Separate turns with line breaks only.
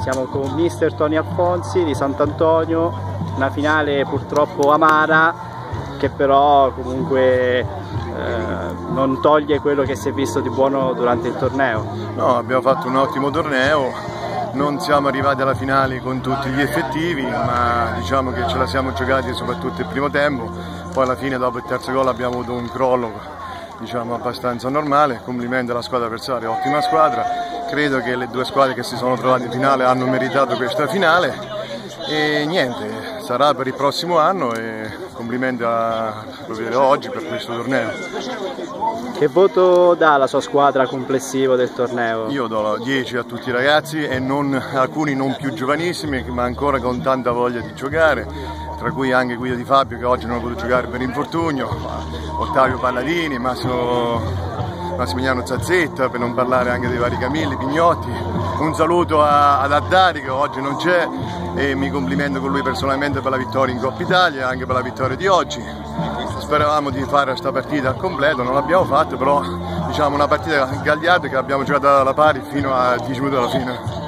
Siamo con mister Tony Alfonsi di Sant'Antonio, una finale purtroppo amara che però comunque eh, non toglie quello che si è visto di buono durante il torneo.
No, abbiamo fatto un ottimo torneo, non siamo arrivati alla finale con tutti gli effettivi, ma diciamo che ce la siamo giocati soprattutto il primo tempo, poi alla fine dopo il terzo gol abbiamo avuto un crollo diciamo, abbastanza normale, complimenti alla squadra avversaria, ottima squadra, credo che le due squadre che si sono trovate in finale hanno meritato questa finale e niente, sarà per il prossimo anno e complimenti a, oggi per questo torneo.
Che voto dà la sua squadra complessivo del torneo?
Io do 10 a tutti i ragazzi e non, alcuni non più giovanissimi ma ancora con tanta voglia di giocare tra cui anche Guido Di Fabio che oggi non ha potuto giocare per infortunio, Ottavio Palladini, Massimo, Massimiliano Zazzetta, per non parlare anche dei vari Camilli, Pignotti. Un saluto a, ad Addari che oggi non c'è e mi complimento con lui personalmente per la vittoria in Coppa Italia e anche per la vittoria di oggi. Speravamo di fare questa partita al completo, non l'abbiamo fatto, però diciamo una partita gagliata che abbiamo giocato alla pari fino a 10 minuti alla fine.